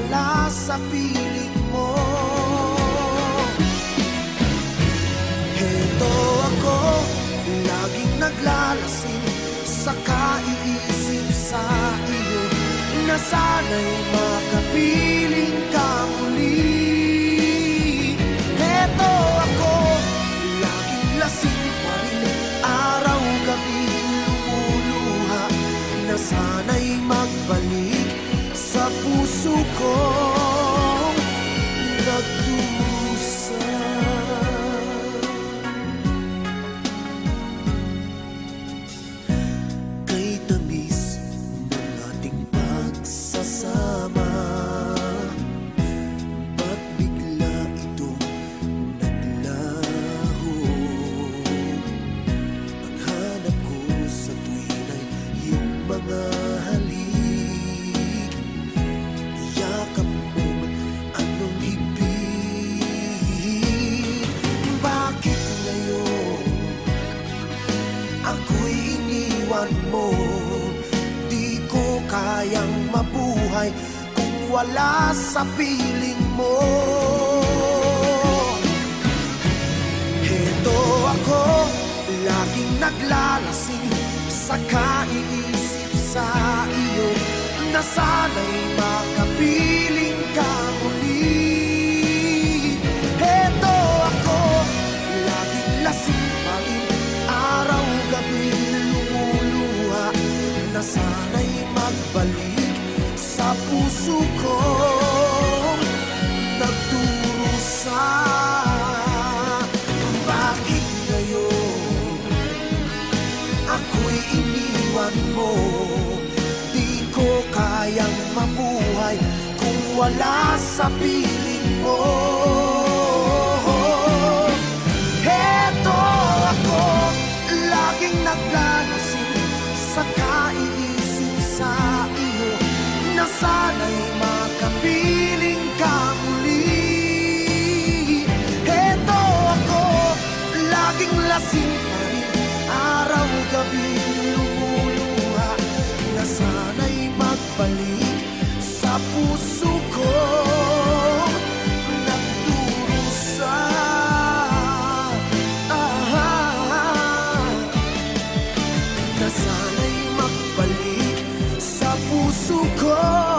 wala sa piling mo. Heto ako, laging naglalasing Sa kaiisip sa iyo Na sana'y makapiling ka muli puso ko iniwan mo. Di ko kayang mabuhay Kung wala sa piling mo. Heto ako, laging naglalasing Sa kaiisip sa iyo. Na sana'y wala sa piling mo. sana'y magbalik sa puso ko.